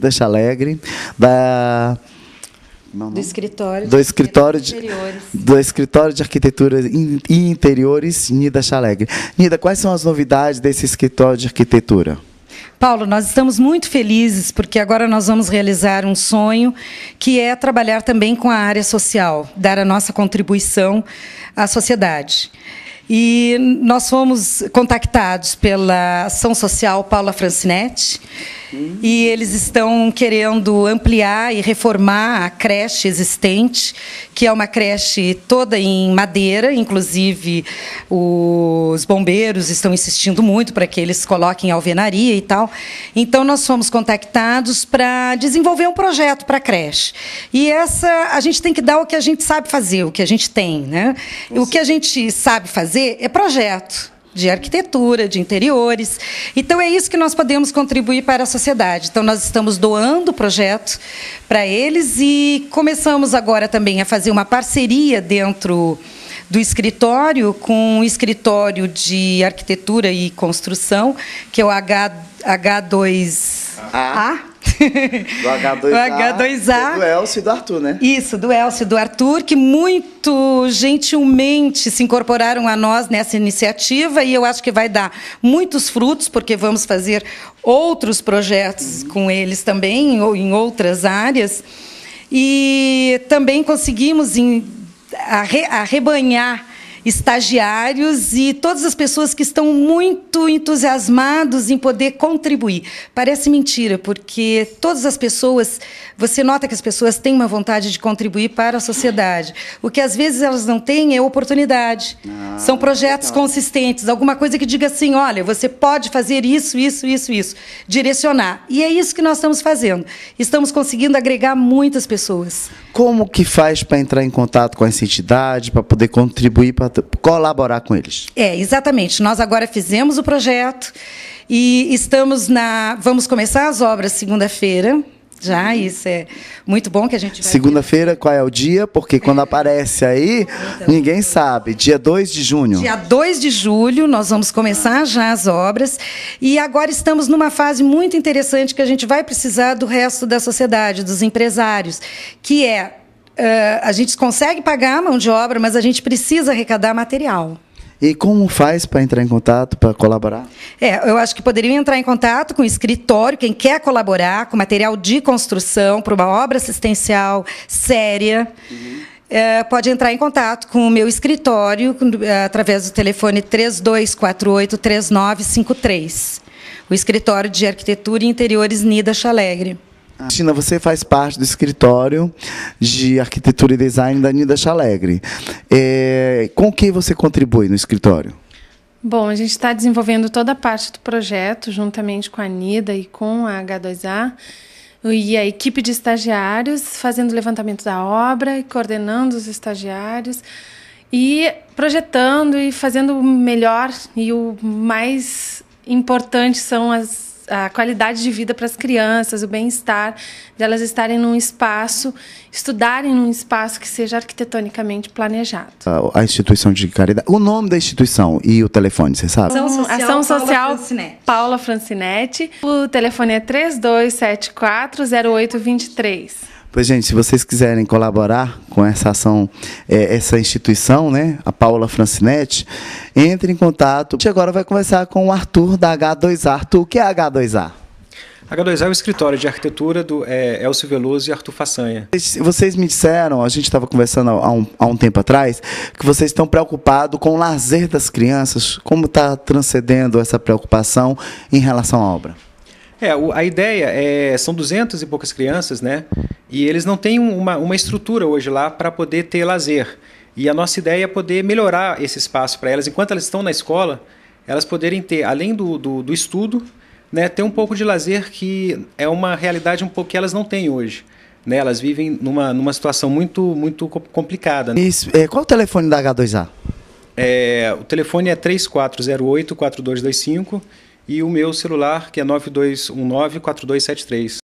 Deixa Alegre, da do escritório, do escritório de, interiores. do escritório de arquitetura e interiores Nida Chalegre. Nida, quais são as novidades desse escritório de arquitetura? Paulo, nós estamos muito felizes porque agora nós vamos realizar um sonho que é trabalhar também com a área social, dar a nossa contribuição à sociedade. E nós fomos contactados pela Ação Social Paula Francinetti, e eles estão querendo ampliar e reformar a creche existente, que é uma creche toda em madeira, inclusive os bombeiros estão insistindo muito para que eles coloquem alvenaria e tal. Então nós fomos contactados para desenvolver um projeto para a creche. E essa a gente tem que dar o que a gente sabe fazer, o que a gente tem, né? O que a gente sabe fazer é projeto de arquitetura, de interiores. Então é isso que nós podemos contribuir para a sociedade. Então nós estamos doando o projeto para eles e começamos agora também a fazer uma parceria dentro do escritório com o escritório de arquitetura e construção, que é o H, H2A. Do H2A. o H2A. Do Elcio e do Arthur, né? Isso, do Elcio e do Arthur, que muito gentilmente se incorporaram a nós nessa iniciativa e eu acho que vai dar muitos frutos, porque vamos fazer outros projetos uhum. com eles também, ou em outras áreas. E também conseguimos arrebanhar estagiários e todas as pessoas que estão muito entusiasmados em poder contribuir. Parece mentira, porque todas as pessoas, você nota que as pessoas têm uma vontade de contribuir para a sociedade. O que às vezes elas não têm é oportunidade. Ah, São projetos legal. consistentes, alguma coisa que diga assim, olha, você pode fazer isso, isso, isso, isso, direcionar. E é isso que nós estamos fazendo. Estamos conseguindo agregar muitas pessoas. Como que faz para entrar em contato com essa entidade, para poder contribuir para colaborar com eles. É, exatamente. Nós agora fizemos o projeto e estamos na. Vamos começar as obras segunda-feira. Já, isso é muito bom que a gente Segunda-feira, qual é o dia? Porque quando aparece aí, então, ninguém sabe. Dia 2 de junho. Dia 2 de julho, nós vamos começar já as obras. E agora estamos numa fase muito interessante que a gente vai precisar do resto da sociedade, dos empresários, que é Uh, a gente consegue pagar a mão de obra, mas a gente precisa arrecadar material. E como faz para entrar em contato, para colaborar? É, eu acho que poderiam entrar em contato com o escritório, quem quer colaborar com material de construção para uma obra assistencial séria. Uhum. É, pode entrar em contato com o meu escritório é, através do telefone 3248-3953. O escritório de arquitetura e interiores Nida Chalegre. Cristina, você faz parte do escritório de arquitetura e design da Nida Chalegre. É, com que você contribui no escritório? Bom, a gente está desenvolvendo toda a parte do projeto, juntamente com a Nida e com a H2A, e a equipe de estagiários, fazendo o levantamento da obra, coordenando os estagiários, e projetando e fazendo o melhor e o mais importante são as a qualidade de vida para as crianças, o bem-estar, de elas estarem num espaço, estudarem num espaço que seja arquitetonicamente planejado. A, a instituição de caridade, o nome da instituição e o telefone, você sabe? Ação Social, Ação Social Paula, Francinetti. Paula Francinetti. O telefone é 3274 0823. Pois, gente, se vocês quiserem colaborar com essa ação, é, essa instituição, né, a Paula Francinetti, entre em contato. E agora vai conversar com o Arthur da H2A. Arthur, o que é H2A? H2A é o escritório de arquitetura do é, Elcio Veloso e Arthur Façanha. Vocês me disseram, a gente estava conversando há um, há um, tempo atrás, que vocês estão preocupados com o lazer das crianças. Como está transcendendo essa preocupação em relação à obra? É, a ideia é, são duzentas e poucas crianças, né? E eles não têm uma, uma estrutura hoje lá para poder ter lazer. E a nossa ideia é poder melhorar esse espaço para elas, enquanto elas estão na escola, elas poderem ter, além do, do, do, estudo, né, ter um pouco de lazer que é uma realidade um pouco que elas não têm hoje. Né? Elas vivem numa, numa situação muito, muito complicada. Né? Isso, é, qual o telefone da H2A? É, o telefone é 3408-4225 e o meu celular, que é 9219-4273.